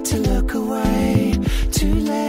to look away, too late.